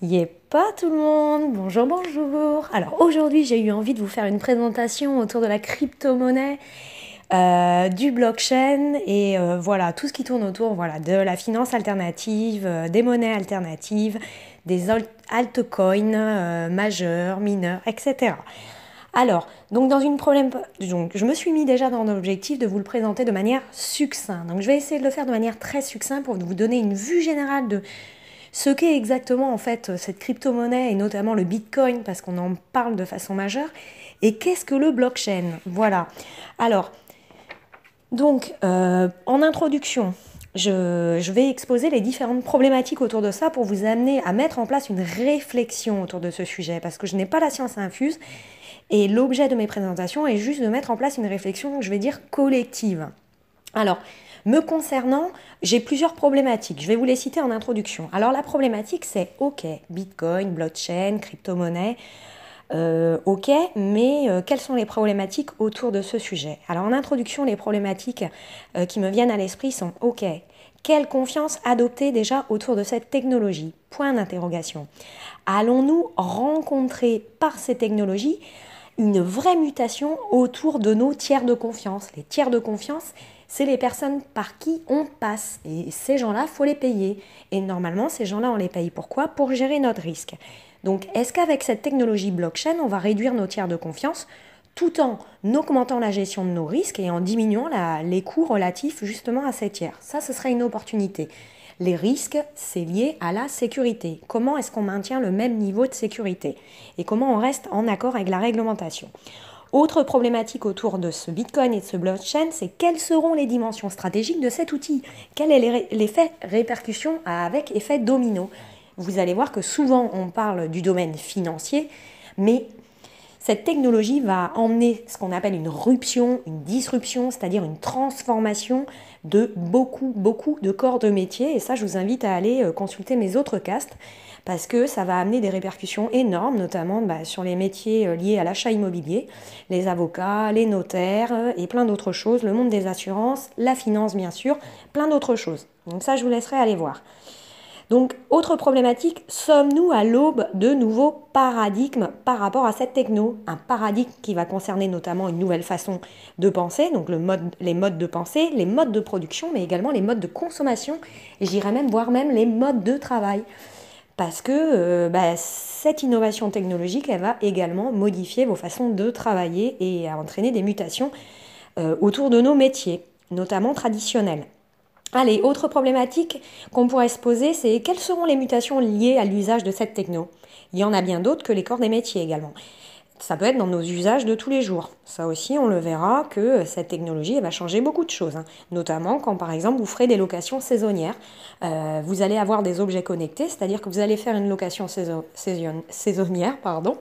Yé pas tout le monde, bonjour bonjour. Alors aujourd'hui j'ai eu envie de vous faire une présentation autour de la crypto-monnaie, euh, du blockchain et euh, voilà tout ce qui tourne autour voilà, de la finance alternative, euh, des monnaies alternatives, des altcoins majeurs, mineurs, etc. Alors, donc dans une problème, donc je me suis mis déjà dans l'objectif de vous le présenter de manière succincte. Donc je vais essayer de le faire de manière très succincte pour vous donner une vue générale de ce qu'est exactement en fait cette crypto-monnaie et notamment le Bitcoin parce qu'on en parle de façon majeure et qu'est-ce que le blockchain? Voilà. Alors, donc euh, en introduction, je, je, vais exposer les différentes problématiques autour de ça pour vous amener à mettre en place une réflexion autour de ce sujet parce que je n'ai pas la science infuse et l'objet de mes présentations est juste de mettre en place une réflexion, je vais dire, collective. Alors, me concernant, j'ai plusieurs problématiques. Je vais vous les citer en introduction. Alors la problématique, c'est OK, Bitcoin, blockchain, crypto-monnaie. Euh, ok, mais euh, quelles sont les problématiques autour de ce sujet? Alors en introduction, les problématiques euh, qui me viennent à l'esprit sont ok, quelle confiance adopter déjà autour de cette technologie? Point d'interrogation. Allons-nous rencontrer par ces technologies une vraie mutation autour de nos tiers de confiance? Les tiers de confiance, c'est les personnes par qui on passe. Et ces gens-là, faut les payer. Et normalement, ces gens-là, on les paye pourquoi? Pour gérer notre risque. Donc, est-ce qu'avec cette technologie blockchain, on va réduire nos tiers de confiance tout en augmentant la gestion de nos risques et en diminuant les coûts relatifs justement à ces tiers? Ça, ce serait une opportunité. Les risques, c'est lié à la sécurité. Comment est-ce qu'on maintient le même niveau de sécurité? Et comment on reste en accord avec la réglementation? Autre problématique autour de ce Bitcoin et de ce blockchain, c'est quelles seront les dimensions stratégiques de cet outil? Quel est l'effet répercussion avec effet domino? Vous allez voir que souvent on parle du domaine financier, mais cette technologie va emmener ce qu'on appelle une ruption, une disruption, c'est-à-dire une transformation de beaucoup, beaucoup de corps de métier. Et ça, je vous invite à aller euh, consulter mes autres castes parce que ça va amener des répercussions énormes, notamment bah, sur les métiers euh, liés à l'achat immobilier, les avocats, les notaires euh, et plein d'autres choses, le monde des assurances, la finance bien sûr, plein d'autres choses. Donc ça, je vous laisserai aller voir. Donc, autre problématique, sommes-nous à l'aube de nouveaux paradigmes par rapport à cette techno? Un paradigme qui va concerner notamment une nouvelle façon de penser, donc les modes de pensée, les modes de production, mais également les modes de consommation, et j'irais même voir même les modes de travail parce que euh, bah, cette innovation technologique, elle va également modifier vos façons de travailler et entraîner des mutations euh, autour de nos métiers, notamment traditionnels. Allez, autre problématique qu'on pourrait se poser, c'est quelles seront les mutations liées à l'usage de cette techno? Il y en a bien d'autres que les corps des métiers également. Ça peut être dans nos usages de tous les jours. Ça aussi, on le verra que cette technologie va changer beaucoup de choses. Hein. Notamment quand, par exemple, vous ferez des locations saisonnières. Euh, vous allez avoir des objets connectés, c'est-à-dire que vous allez faire une location saisonnière. Pardon.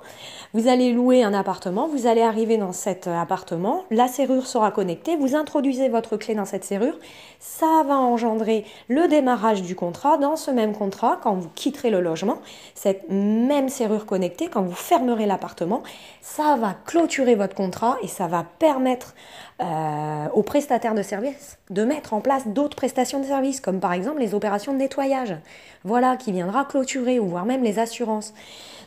Vous allez louer un appartement, vous allez arriver dans cet appartement, la serrure sera connectée, vous introduisez votre clé dans cette serrure. Ça va engendrer le démarrage du contrat. Dans ce même contrat, quand vous quitterez le logement, cette même serrure connectée, quand vous fermerez l'appartement, ça va clôturer votre contrat et ça va permettre euh, aux prestataires de services de mettre en place d'autres prestations de services, comme par exemple les opérations de nettoyage, voilà, qui viendra clôturer, ou voire même les assurances.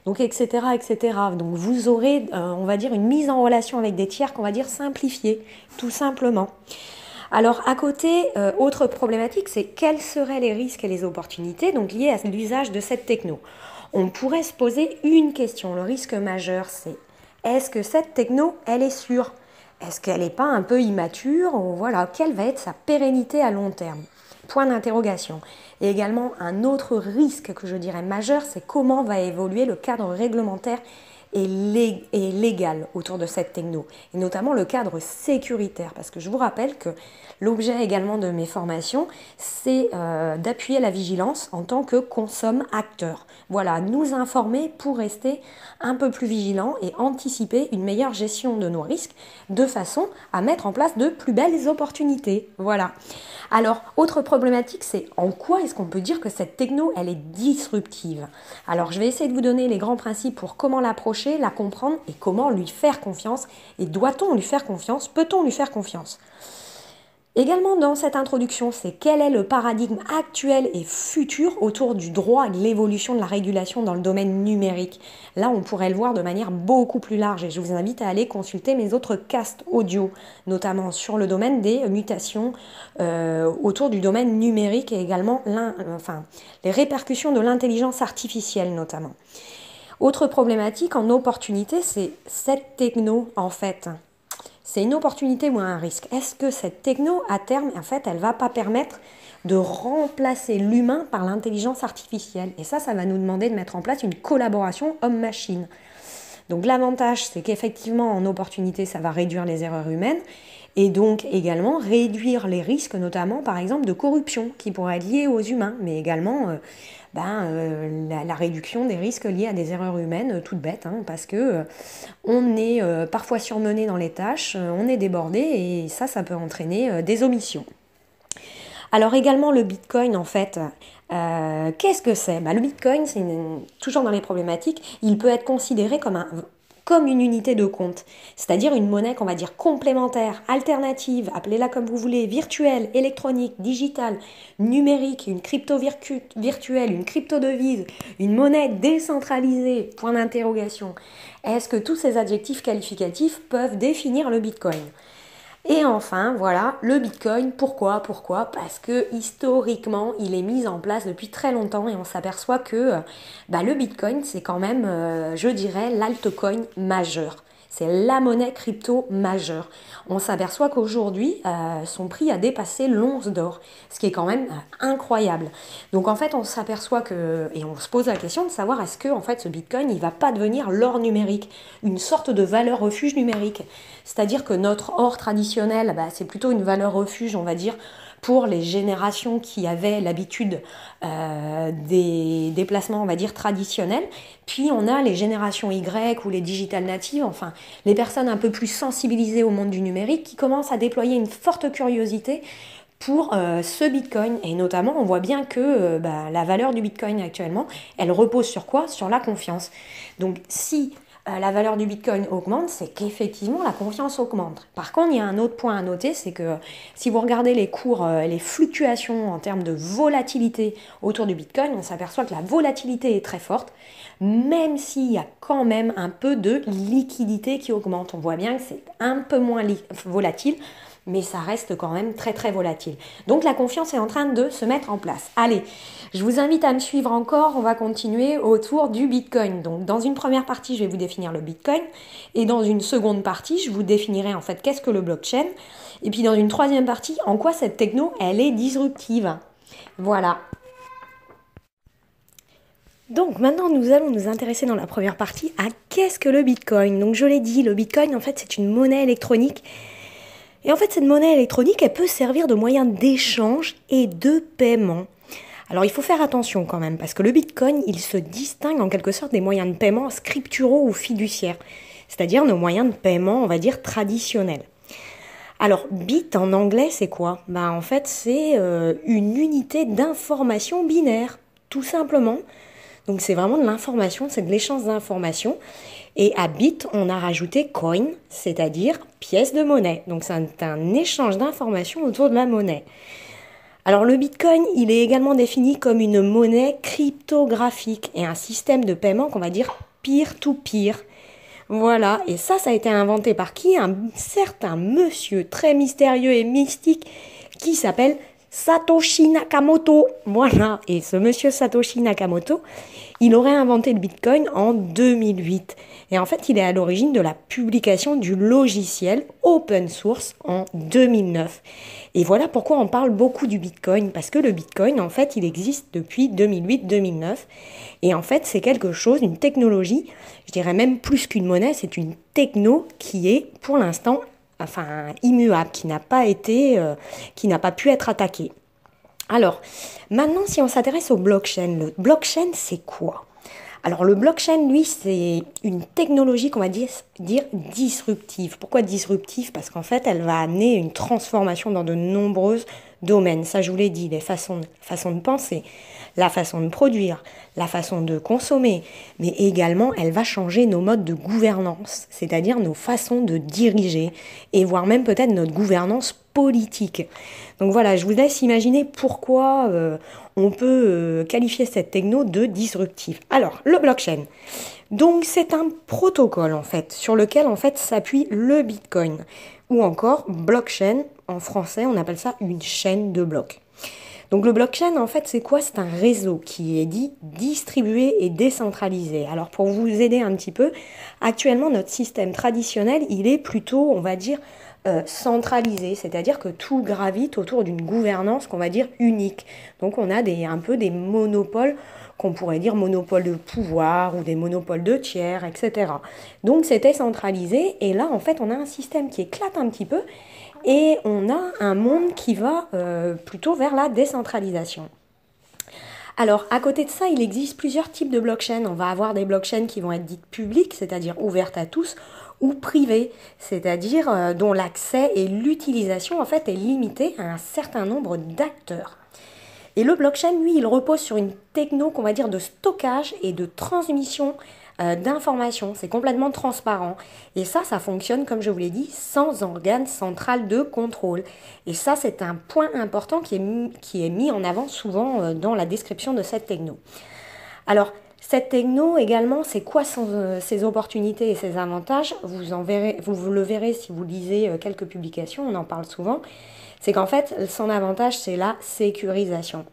Donc, etc., etc. Donc, vous aurez, euh, on va dire, une mise en relation avec des tiers qu'on va dire simplifiée, tout simplement. Alors à côté, euh, autre problématique, c'est quels seraient les risques et les opportunités donc liés à l'usage de cette techno. On pourrait se poser une question. Le risque majeur, c'est est-ce que cette techno, elle est sûre? Est-ce qu'elle n'est pas un peu immature? Voilà, quelle va être sa pérennité à long terme? Point d'interrogation. Et également, un autre risque que je dirais majeur, c'est comment va évoluer le cadre réglementaire et, légal autour de cette techno, et notamment le cadre sécuritaire, parce que je vous rappelle que l'objet également de mes formations, c'est euh, d'appuyer la vigilance en tant que consomme-acteur. Voilà, nous informer pour rester un peu plus vigilants et anticiper une meilleure gestion de nos risques, de façon à mettre en place de plus belles opportunités. Voilà. Alors, autre problématique, c'est en quoi est-ce qu'on peut dire que cette techno, elle est disruptive? Alors, je vais essayer de vous donner les grands principes pour comment l'approcher, la comprendre et comment lui faire confiance. Et doit-on lui faire confiance Peut-on lui faire confiance Également dans cette introduction, c'est quel est le paradigme actuel et futur autour du droit et de l'évolution de la régulation dans le domaine numérique. Là, on pourrait le voir de manière beaucoup plus large et je vous invite à aller consulter mes autres castes audio, notamment sur le domaine des mutations euh, autour du domaine numérique et également les répercussions de l'intelligence artificielle notamment. Autre problématique en opportunité, c'est cette techno en fait. C'est une opportunité ou un risque. Est-ce que cette techno, à terme, en fait, elle va pas permettre de remplacer l'humain par l'intelligence artificielle? Et ça, ça va nous demander de mettre en place une collaboration homme-machine. Donc l'avantage, c'est qu'effectivement, en opportunité, ça va réduire les erreurs humaines et donc également réduire les risques, notamment par exemple de corruption qui pourrait être liée aux humains, mais également euh, ben, euh, la, réduction des risques liés à des erreurs humaines euh, toutes bêtes, hein, parce que on est parfois surmené dans les tâches, on est débordé et ça, ça peut entraîner des omissions. Alors également le Bitcoin en fait, qu'est-ce que c'est? Bah, Le Bitcoin, c'est toujours dans les problématiques, il peut être considéré comme un comme une unité de compte, c'est-à-dire une monnaie qu'on va dire complémentaire, alternative, appelez-la comme vous voulez, virtuelle, électronique, digitale, numérique, une crypto virtuelle, une crypto-devise, une monnaie décentralisée, point d'interrogation. Est-ce que tous ces adjectifs qualificatifs peuvent définir le Bitcoin? Et enfin, voilà, le Bitcoin. Pourquoi? Pourquoi? Parce que historiquement, il est mis en place depuis très longtemps et on s'aperçoit que bah, le Bitcoin, c'est quand même, euh, je dirais, l'altcoin majeur. C'est la monnaie crypto majeure. On s'aperçoit qu'aujourd'hui, euh, son prix a dépassé l'once d'or, ce qui est quand même euh, incroyable. Donc en fait, on s'aperçoit que, et on se pose la question de savoir est-ce que en fait ce Bitcoin, il va pas devenir l'or numérique, une sorte de valeur refuge numérique. C'est-à-dire que notre or traditionnel, bah, c'est plutôt une valeur refuge, on va dire, pour les générations qui avaient l'habitude euh, des déplacements, on va dire, traditionnels. Puis on a les générations Y ou les digital natives, enfin les personnes un peu plus sensibilisées au monde du numérique qui commencent à déployer une forte curiosité pour euh, ce Bitcoin. Et notamment, on voit bien que euh, bah, la valeur du Bitcoin actuellement, elle repose sur quoi? Sur la confiance. Donc si la valeur du Bitcoin augmente, c'est qu'effectivement la confiance augmente. Par contre, il y a un autre point à noter, c'est que si vous regardez les cours, euh, les fluctuations en termes de volatilité autour du Bitcoin, on s'aperçoit que la volatilité est très forte, même s'il y a quand même un peu de liquidité qui augmente. On voit bien que c'est un peu moins volatile, mais ça reste quand même très très volatile. Donc la confiance est en train de se mettre en place. Allez, je vous invite à me suivre encore, on va continuer autour du Bitcoin. Donc dans une première partie, je vais vous définir le Bitcoin et dans une seconde partie, je vous définirai en fait qu'est-ce que le blockchain et puis dans une troisième partie, en quoi cette techno, elle est disruptive. Voilà. Donc maintenant, nous allons nous intéresser dans la première partie à qu'est-ce que le Bitcoin. Donc je l'ai dit, le Bitcoin, en fait, c'est une monnaie électronique et en fait, cette monnaie électronique, elle peut servir de moyen d'échange et de paiement. Alors il faut faire attention quand même, parce que le Bitcoin, il se distingue en quelque sorte des moyens de paiement scripturaux ou fiduciaires, c'est-à-dire nos moyens de paiement, on va dire, traditionnels. Alors, bit en anglais, c'est quoi? Ben, En fait, c'est euh, une unité d'information binaire, tout simplement. Donc c'est vraiment de l'information, c'est de l'échange d'informations. Et à bit, on a rajouté coin, c'est-à-dire pièce de monnaie. Donc c'est un, échange d'informations autour de la monnaie. Alors le Bitcoin, il est également défini comme une monnaie cryptographique et un système de paiement qu'on va dire peer-to-peer. Voilà, et ça, ça a été inventé par qui? Un certain monsieur très mystérieux et mystique qui s'appelle Satoshi Nakamoto. Voilà, et ce monsieur Satoshi Nakamoto, il aurait inventé le Bitcoin en 2008. Et en fait, il est à l'origine de la publication du logiciel open source en 2009. Et voilà pourquoi on parle beaucoup du Bitcoin, parce que le Bitcoin, en fait, il existe depuis 2008-2009. Et en fait, c'est quelque chose, une technologie, je dirais même plus qu'une monnaie, c'est une techno qui est pour l'instant enfin immuable, qui n'a pas été, euh, qui n'a pas pu être attaquée. Alors, maintenant, si on s'intéresse au blockchain, le blockchain, c'est quoi? Alors le blockchain, lui, c'est une technologie qu'on va dire, dire disruptive. Pourquoi disruptive? Parce qu'en fait, elle va amener une transformation dans de nombreuses domaines. Ça, je vous l'ai dit, les façons, façons de penser, la façon de produire, la façon de consommer, mais également, elle va changer nos modes de gouvernance, c'est-à-dire nos façons de diriger, et voire même peut-être notre gouvernance politique. Donc voilà, je vous laisse imaginer pourquoi euh, on peut euh, qualifier cette techno de disruptive. Alors, le blockchain. Donc c'est un protocole en fait sur lequel en fait s'appuie le Bitcoin ou encore blockchain en français, on appelle ça une chaîne de blocs. Donc le blockchain, en fait, c'est quoi? C'est un réseau qui est dit distribué et décentralisé. Alors pour vous aider un petit peu, actuellement notre système traditionnel, il est plutôt, on va dire, euh, centralisé, c'est-à-dire que tout gravite autour d'une gouvernance qu'on va dire unique. Donc on a des, un peu des monopoles qu'on pourrait dire monopoles de pouvoir ou des monopoles de tiers, etc. Donc c'était centralisé et là en fait on a un système qui éclate un petit peu et on a un monde qui va euh, plutôt vers la décentralisation. Alors, à côté de ça, il existe plusieurs types de blockchains. On va avoir des blockchains qui vont être dites publiques, c'est-à-dire ouvertes à tous, ou privées, c'est-à-dire euh, dont l'accès et l'utilisation en fait est limité à un certain nombre d'acteurs. Et le blockchain, lui, il repose sur une techno qu'on va dire de stockage et de transmission euh, d'informations. C'est complètement transparent. Et ça, ça fonctionne, comme je vous l'ai dit, sans organe central de contrôle. Et ça, c'est un point important qui est, mis, qui est mis en avant souvent euh, dans la description de cette techno. Alors, cette techno également, c'est quoi euh, ses opportunités et ses avantages? Vous, en verrez, vous le verrez si vous lisez quelques publications, on en parle souvent. C'est qu'en fait, son avantage, c'est la sécurisation.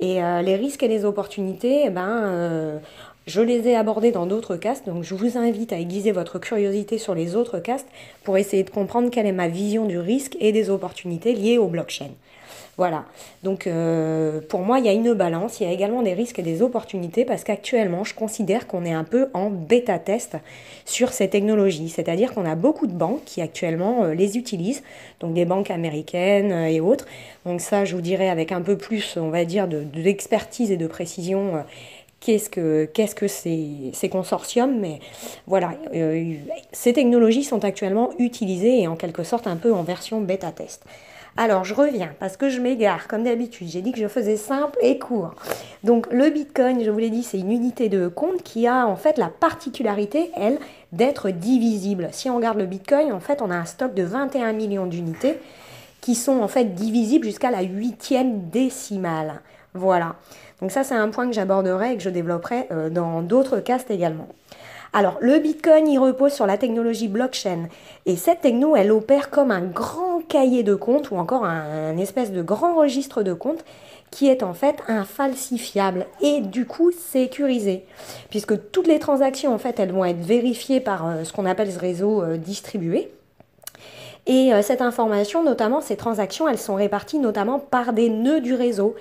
Et les risques et les opportunités, eh ben, je les ai abordés dans d'autres castes, donc je vous invite à aiguiser votre curiosité sur les autres castes pour essayer de comprendre quelle est ma vision du risque et des opportunités liées au blockchain. Voilà. Donc euh, pour moi, il y a une balance. Il y a également des risques et des opportunités parce qu'actuellement, je considère qu'on est un peu en bêta test sur ces technologies. C'est-à-dire qu'on a beaucoup de banques qui actuellement euh, les utilisent, donc des banques américaines euh, et autres. Donc ça, je vous dirais avec un peu plus, on va dire, d'expertise de, et de précision qu'est-ce que qu'est-ce que ces, consortiums, mais voilà, euh, ces technologies sont actuellement utilisées et en quelque sorte un peu en version bêta test. Alors je reviens parce que je m'égare comme d'habitude. J'ai dit que je faisais simple et court. Donc le Bitcoin, je vous l'ai dit, c'est une unité de compte qui a en fait la particularité, elle, d'être divisible. Si on regarde le Bitcoin, en fait, on a un stock de 21 millions d'unités qui sont en fait divisibles jusqu'à la huitième décimale. Voilà. Donc ça, c'est un point que j'aborderai et que je développerai euh, dans d'autres castes également. Alors, le Bitcoin, il repose sur la technologie blockchain. Et cette techno, elle opère comme un grand cahier de comptes ou encore un, espèce de grand registre de comptes qui est en fait infalsifiable et du coup sécurisé. Puisque toutes les transactions, en fait, elles vont être vérifiées par euh, ce qu'on appelle ce réseau euh, distribué. Et cette information, notamment ces transactions, elles sont réparties notamment par des nœuds du réseau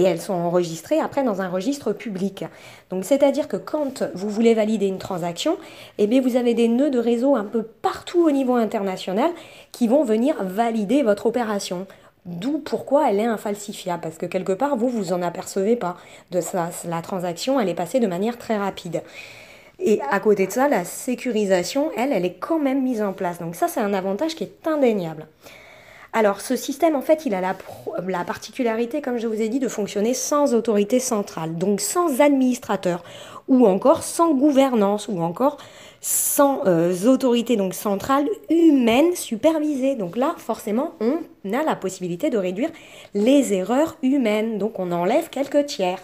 et elles sont enregistrées après dans un registre public. Donc c'est-à-dire que quand vous voulez valider une transaction, eh bien vous avez des nœuds de réseau un peu partout au niveau international qui vont venir valider votre opération. D'où pourquoi elle est infalsifiable, parce que quelque part, vous, vous en apercevez pas de ça. La transaction, elle est passée de manière très rapide. Et à côté de ça, la sécurisation, elle, elle est quand même mise en place. Donc ça, c'est un avantage qui est indéniable. Alors ce système, en fait, il a la, particularité, comme je vous ai dit, de fonctionner sans autorité centrale, donc sans administrateur, ou encore sans gouvernance, ou encore sans euh, autorité donc centrale humaine supervisée. Donc là, forcément, on a la possibilité de réduire les erreurs humaines, donc on enlève quelques tiers.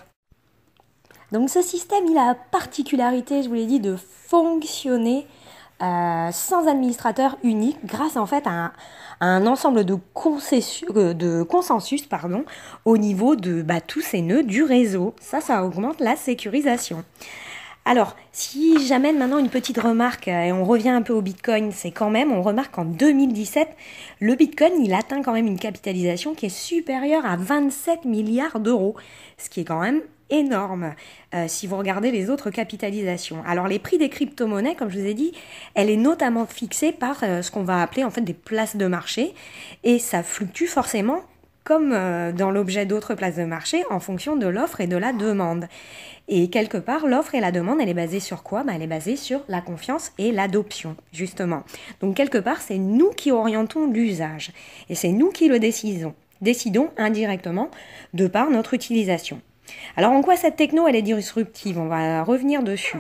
Donc ce système, il a la particularité, je vous l'ai dit, de fonctionner euh, sans administrateur unique grâce en fait à un, ensemble de, euh, consensus au niveau de bah, tous ces nœuds du réseau. Ça, ça augmente la sécurisation. Alors, si j'amène maintenant une petite remarque euh, et on revient un peu au Bitcoin, c'est quand même, on remarque qu'en 2017, le Bitcoin, il atteint quand même une capitalisation qui est supérieure à 27 milliards d'euros, ce qui est quand même énorme euh, si vous regardez les autres capitalisations. Alors les prix des crypto-monnaies, comme je vous ai dit, elle est notamment fixée par euh, ce qu'on va appeler en fait des places de marché et ça fluctue forcément comme euh, dans l'objet d'autres places de marché, en fonction de l'offre et de la demande. Et quelque part, l'offre et la demande, elle est basée sur quoi? Bah, Elle est basée sur la confiance et l'adoption, justement. Donc quelque part, c'est nous qui orientons l'usage. Et c'est nous qui le décidons, décidons indirectement de par notre utilisation. Alors en quoi cette techno, elle est disruptive? On va revenir dessus.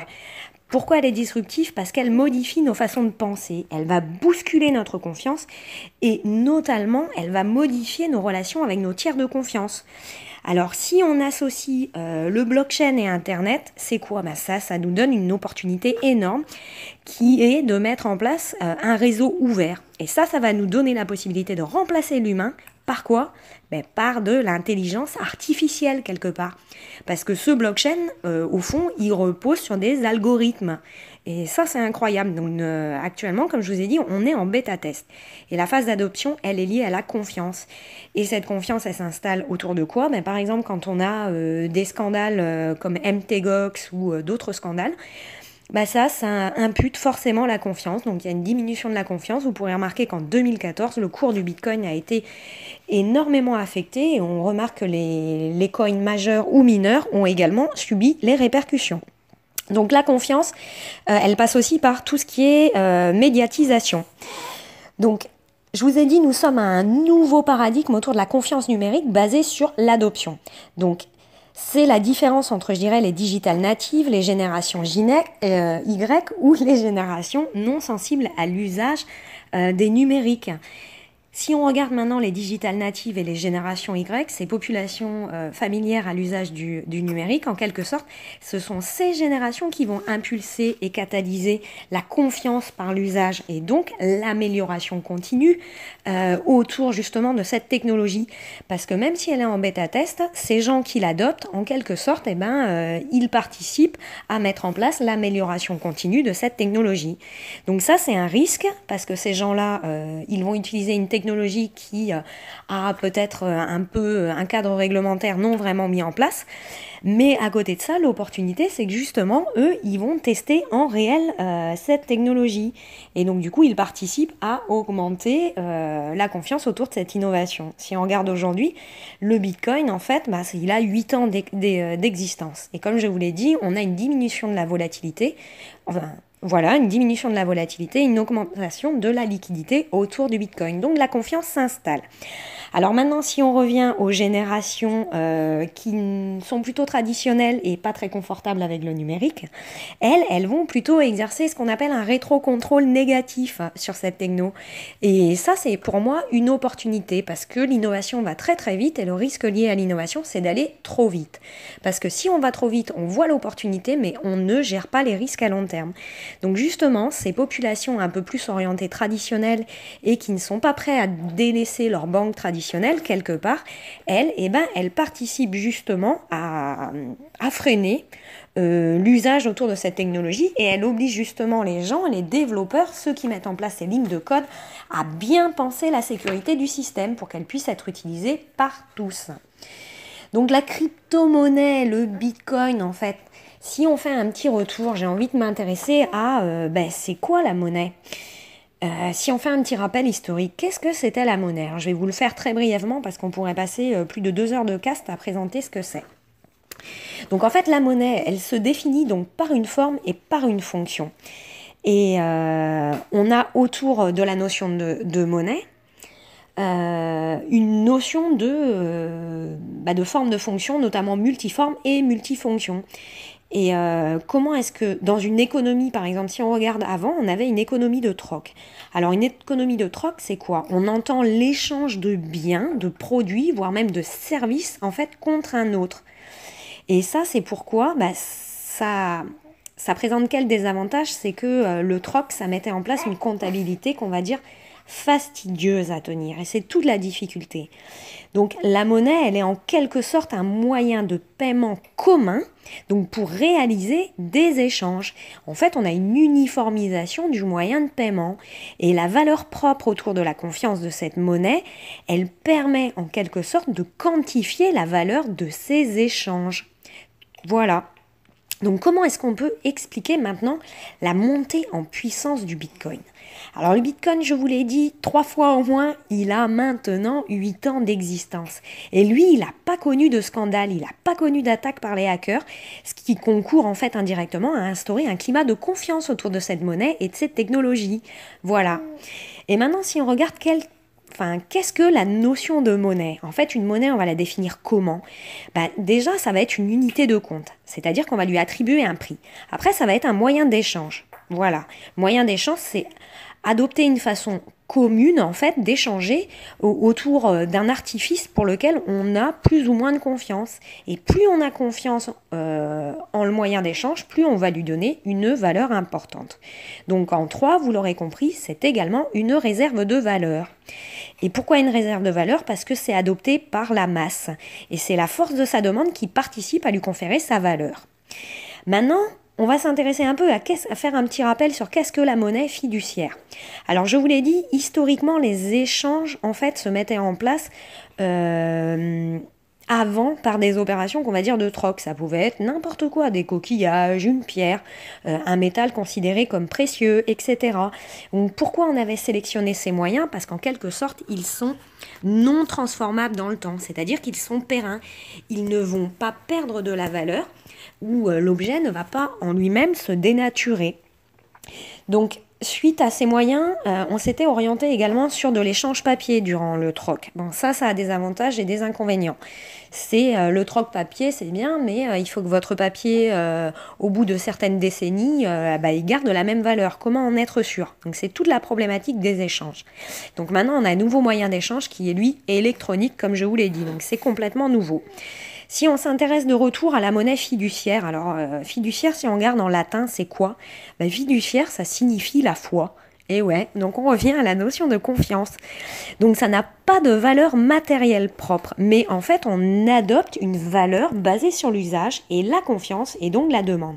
Pourquoi elle est disruptive Parce qu'elle modifie nos façons de penser, elle va bousculer notre confiance et notamment elle va modifier nos relations avec nos tiers de confiance. Alors si on associe euh, le blockchain et Internet, c'est quoi? Bah, Ça, ça nous donne une opportunité énorme qui est de mettre en place euh, un réseau ouvert. Et ça, ça va nous donner la possibilité de remplacer l'humain par quoi? Ben, Par de l'intelligence artificielle quelque part. Parce que ce blockchain, euh, au fond, il repose sur des algorithmes. Et ça, c'est incroyable. Donc, euh, actuellement, comme je vous ai dit, on est en bêta-test. Et la phase d'adoption, elle est liée à la confiance. Et cette confiance, elle s'installe autour de quoi? Ben, Par exemple, quand on a euh, des scandales comme MTGOX ou d'autres scandales, bah ça, ça impute forcément la confiance. Donc il y a une diminution de la confiance. Vous pourrez remarquer qu'en 2014, le cours du Bitcoin a été énormément affecté et on remarque que les, les coins majeurs ou mineurs ont également subi les répercussions. Donc la confiance, euh, elle passe aussi par tout ce qui est euh, médiatisation. Donc je vous ai dit, nous sommes à un nouveau paradigme autour de la confiance numérique basé sur l'adoption. Donc c'est la différence entre, je dirais, les digitales natives, les générations euh, Y ou les générations non sensibles à l'usage euh, des numériques. Si on regarde maintenant les digitales natives et les générations Y, ces populations euh, familières à l'usage du, numérique, en quelque sorte, ce sont ces générations qui vont impulser et catalyser la confiance par l'usage et donc l'amélioration continue euh, autour justement de cette technologie. Parce que même si elle est en bêta-test, ces gens qui l'adoptent, en quelque sorte, eh ben, euh, ils participent à mettre en place l'amélioration continue de cette technologie. Donc ça, c'est un risque parce que ces gens-là, ils vont utiliser une technologie technologie qui euh, a peut-être euh, un peu euh, un cadre réglementaire non vraiment mis en place. Mais à côté de ça, l'opportunité, c'est que justement, eux, ils vont tester en réel cette technologie. Et donc, du coup, ils participent à augmenter la confiance autour de cette innovation. Si on regarde aujourd'hui, le Bitcoin, en fait, bah, il a 8 ans d'existence. Et comme je vous l'ai dit, on a une diminution de la volatilité. Enfin, voilà, une diminution de la volatilité, une augmentation de la liquidité autour du Bitcoin. Donc la confiance s'installe. Alors maintenant, si on revient aux générations euh, qui sont plutôt traditionnelles et pas très confortables avec le numérique, elles, elles vont plutôt exercer ce qu'on appelle un rétro-contrôle négatif sur cette techno. Et ça, c'est pour moi une opportunité parce que l'innovation va très très vite et le risque lié à l'innovation, c'est d'aller trop vite. Parce que si on va trop vite, on voit l'opportunité, mais on ne gère pas les risques à long terme. Donc justement, ces populations un peu plus orientées traditionnelles et qui ne sont pas prêtes à délaisser leur banque traditionnelle, quelque part, elle, eh ben, elle participe justement à, freiner euh, l'usage autour de cette technologie et elle oblige justement les gens, les développeurs, ceux qui mettent en place ces lignes de code, à bien penser la sécurité du système pour qu'elle puisse être utilisée par tous. Donc la crypto-monnaie, le bitcoin en fait, si on fait un petit retour, j'ai envie de m'intéresser à euh, ben, c'est quoi la monnaie? Euh, si on fait un petit rappel historique, qu'est-ce que c'était la monnaie? Je vais vous le faire très brièvement parce qu'on pourrait passer euh, plus de deux heures de cast à présenter ce que c'est. Donc en fait, la monnaie, elle se définit donc par une forme et par une fonction. Et on a autour de la notion de, monnaie une notion bah, de forme de fonction, notamment multiforme et multifonction. Et euh, comment est-ce que dans une économie, par exemple, si on regarde avant, on avait une économie de troc. Alors une économie de troc, c'est quoi? On entend l'échange de biens, de produits, voire même de services, en fait, contre un autre. Et ça, c'est pourquoi bah, ça, ça présente quel désavantage? C'est que euh, le troc, ça mettait en place une comptabilité qu'on va dire fastidieuse à tenir. Et c'est toute la difficulté. Donc la monnaie, elle est en quelque sorte un moyen de paiement commun, donc pour réaliser des échanges. En fait, on a une uniformisation du moyen de paiement. Et la valeur propre autour de la confiance de cette monnaie, elle permet en quelque sorte de quantifier la valeur de ces échanges. Voilà. Donc comment est-ce qu'on peut expliquer maintenant la montée en puissance du Bitcoin? Alors le Bitcoin, je vous l'ai dit, trois fois au moins, il a maintenant 8 ans d'existence. Et lui, il n'a pas connu de scandale, il n'a pas connu d'attaque par les hackers, ce qui concourt en fait indirectement à instaurer un climat de confiance autour de cette monnaie et de cette technologie. Voilà. Et maintenant, si on regarde quel Qu'est-ce que la notion de monnaie? En fait, une monnaie, on va la définir comment? Ben, Déjà, ça va être une unité de compte, c'est-à-dire qu'on va lui attribuer un prix. Après, ça va être un moyen d'échange. Voilà. Moyen d'échange, c'est adopter une façon commune en fait d'échanger autour euh, d'un artifice pour lequel on a plus ou moins de confiance. Et plus on a confiance euh, en le moyen d'échange, plus on va lui donner une valeur importante. Donc en 3, vous l'aurez compris, c'est également une réserve de valeur. Et pourquoi une réserve de valeur? Parce que c'est adopté par la masse. Et c'est la force de sa demande qui participe à lui conférer sa valeur. Maintenant, on va s'intéresser un peu à, faire un petit rappel sur qu'est-ce que la monnaie fiduciaire. Alors je vous l'ai dit, historiquement les échanges en fait se mettaient en place euh, avant par des opérations qu'on va dire de troc. Ça pouvait être n'importe quoi, des coquillages, une pierre, euh, un métal considéré comme précieux, etc. Pourquoi on avait sélectionné ces moyens? Parce qu'en quelque sorte, ils sont non transformables dans le temps, c'est-à-dire qu'ils sont périns. Ils ne vont pas perdre de la valeur ou euh, l'objet ne va pas en lui-même se dénaturer. Donc Suite à ces moyens, euh, on s'était orienté également sur de l'échange papier durant le troc. Bon, ça, ça a des avantages et des inconvénients. C'est euh, le troc papier, c'est bien, mais euh, il faut que votre papier, au bout de certaines décennies, bah, il garde la même valeur. Comment en être sûr? Donc, c'est toute la problématique des échanges. Donc, maintenant, on a un nouveau moyen d'échange qui est lui électronique, comme je vous l'ai dit. Donc, c'est complètement nouveau. Si on s'intéresse de retour à la monnaie fiduciaire, alors euh, fiduciaire, si on regarde en latin, c'est quoi? Ben, Fiduciaire, ça signifie la foi. Et ouais, donc on revient à la notion de confiance. Donc ça n'a pas de valeur matérielle propre, mais en fait on adopte une valeur basée sur l'usage et la confiance et donc la demande.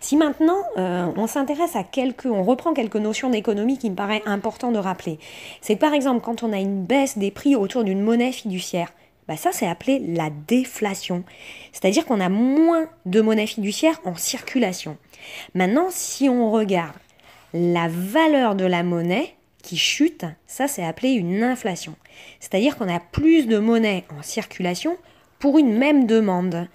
Si maintenant euh, on s'intéresse à quelques, on reprend quelques notions d'économie qui me paraît important de rappeler, c'est par exemple quand on a une baisse des prix autour d'une monnaie fiduciaire, bah, ça c'est appelé la déflation. C'est-à-dire qu'on a moins de monnaie fiduciaire en circulation. Maintenant, si on regarde la valeur de la monnaie qui chute, ça c'est appelé une inflation. C'est-à-dire qu'on a plus de monnaie en circulation pour une même demande.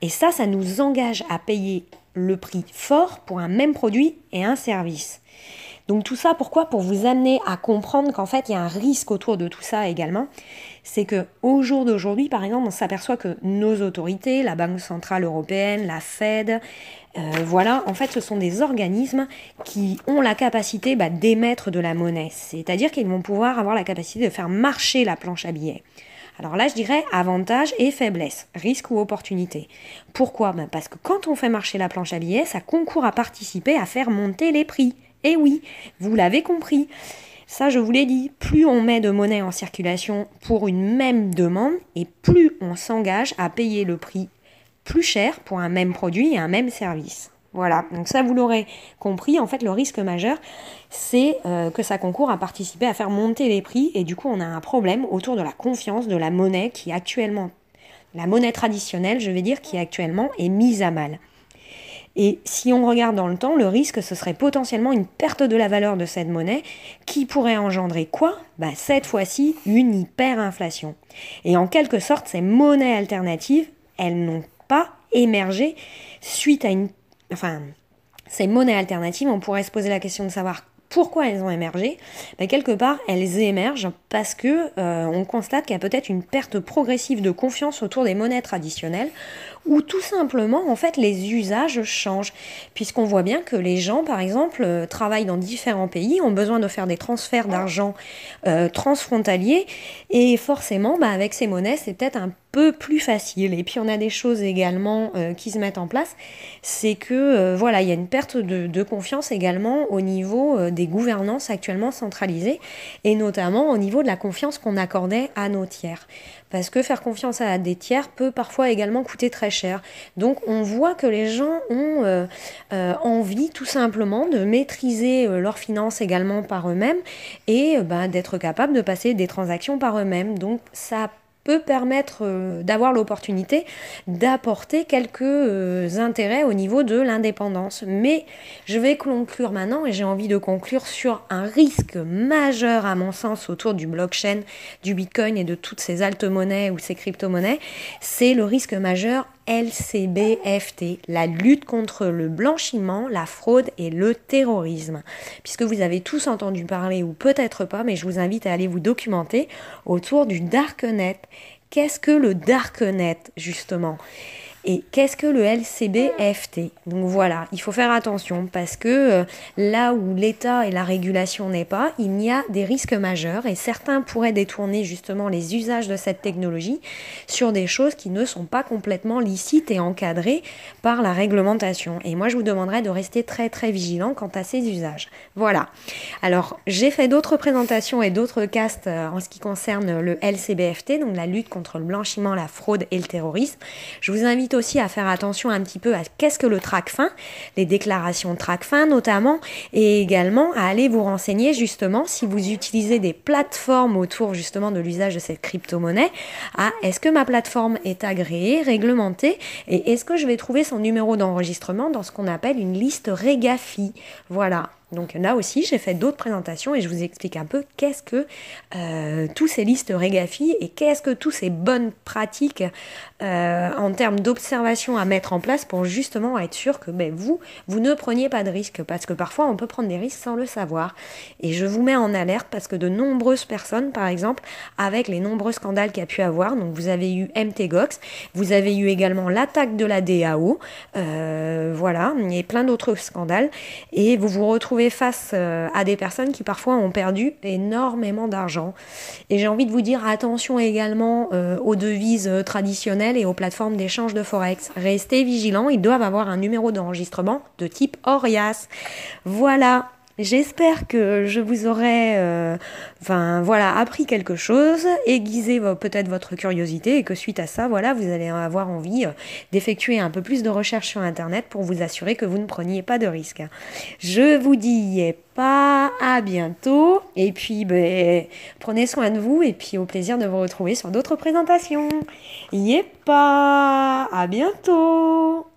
Et ça, ça nous engage à payer le prix fort pour un même produit et un service. Donc tout ça, pourquoi Pour vous amener à comprendre qu'en fait, il y a un risque autour de tout ça également. C'est que au jour d'aujourd'hui, par exemple, on s'aperçoit que nos autorités, la Banque centrale européenne, la Fed, euh, voilà, en fait, ce sont des organismes qui ont la capacité bah, d'émettre de la monnaie. C'est-à-dire qu'ils vont pouvoir avoir la capacité de faire marcher la planche à billets. Alors là, je dirais avantage et faiblesse, risque ou opportunité. Pourquoi? Ben, Parce que quand on fait marcher la planche à billets, ça concourt à participer à faire monter les prix. Et eh oui, vous l'avez compris. Ça, je vous l'ai dit, plus on met de monnaie en circulation pour une même demande, et plus on s'engage à payer le prix plus cher pour un même produit et un même service. Voilà, donc ça vous l'aurez compris, en fait le risque majeur, c'est euh, que ça concourt à participer à faire monter les prix et du coup on a un problème autour de la confiance de la monnaie qui actuellement, la monnaie traditionnelle je vais dire, qui actuellement est mise à mal. Et si on regarde dans le temps, le risque, ce serait potentiellement une perte de la valeur de cette monnaie qui pourrait engendrer quoi? Bah, Cette fois-ci, une hyperinflation. Et en quelque sorte, ces monnaies alternatives, elles n'ont pas émergé suite à une... Enfin, ces monnaies alternatives, on pourrait se poser la question de savoir pourquoi elles ont émergé bah, Quelque part, elles émergent parce que euh, on constate qu'il y a peut-être une perte progressive de confiance autour des monnaies traditionnelles ou tout simplement en fait les usages changent. Puisqu'on voit bien que les gens par exemple euh, travaillent dans différents pays ont besoin de faire des transferts d'argent euh, transfrontaliers et forcément bah, avec ces monnaies c'est peut-être un peu plus facile. Et puis on a des choses également euh, qui se mettent en place. C'est que voilà il y a une perte de, de confiance également au niveau des gouvernances actuellement centralisées et notamment au niveau de la confiance qu'on accordait à nos tiers parce que faire confiance à des tiers peut parfois également coûter très cher. Donc on voit que les gens ont euh, euh, envie tout simplement de maîtriser euh, leurs finances également par eux-mêmes et bah, d'être capables de passer des transactions par eux-mêmes. Donc ça peut permettre euh, d'avoir l'opportunité d'apporter quelques euh, intérêts au niveau de l'indépendance. Mais je vais conclure maintenant et j'ai envie de conclure sur un risque majeur à mon sens autour du blockchain, du bitcoin et de toutes ces altes-monnaies ou ces crypto-monnaies. C'est le risque majeur LCBFT, la lutte contre le blanchiment, la fraude et le terrorisme. Puisque vous avez tous entendu parler ou peut-être pas, mais je vous invite à aller vous documenter autour du Darknet. Qu'est-ce que le Darknet justement? Et qu'est-ce que le LCBFT Donc voilà, il faut faire attention parce que euh, là où l'État et la régulation n'est pas, il y a des risques majeurs et certains pourraient détourner justement les usages de cette technologie sur des choses qui ne sont pas complètement licites et encadrées par la réglementation. Et moi, je vous demanderais de rester très très vigilant quant à ces usages. Voilà. Alors, j'ai fait d'autres présentations et d'autres castes euh, en ce qui concerne le LCBFT, donc la lutte contre le blanchiment, la fraude et le terrorisme. Je vous invite aussi à faire attention un petit peu à qu'est-ce que le fin, les déclarations de fin notamment, et également à aller vous renseigner justement si vous utilisez des plateformes autour justement de l'usage de cette crypto-monnaie, à est-ce que ma plateforme est agréée, réglementée, et est-ce que je vais trouver son numéro d'enregistrement dans ce qu'on appelle une liste Regafi. Voilà, donc là aussi, j'ai fait d'autres présentations et je vous explique un peu qu'est-ce que euh, tous ces listes Regafi et qu'est-ce que tous ces bonnes pratiques euh, en termes d'observation à mettre en place pour justement être sûr que ben, vous, vous ne preniez pas de risques parce que parfois on peut prendre des risques sans le savoir. Et je vous mets en alerte parce que de nombreuses personnes, par exemple, avec les nombreux scandales qu'il y a pu avoir, donc vous avez eu MTGOX, vous avez eu également l'attaque de la DAO, euh, voilà, et plein d'autres scandales, et vous vous retrouvez face euh, à des personnes qui parfois ont perdu énormément d'argent. Et j'ai envie de vous dire attention également euh, aux devises euh, traditionnelles et aux plateformes d'échange de Forex. Restez vigilants, ils doivent avoir un numéro d'enregistrement de type ORIAS. Voilà, J'espère que je vous aurai euh, voilà, appris quelque chose, aiguisé peut-être votre curiosité et que suite à ça, voilà, vous allez avoir envie euh, d'effectuer un peu plus de recherche sur Internet pour vous assurer que vous ne preniez pas de risques. Je vous dis pas à bientôt et puis ben, prenez soin de vous et puis au plaisir de vous retrouver sur d'autres présentations. pas à bientôt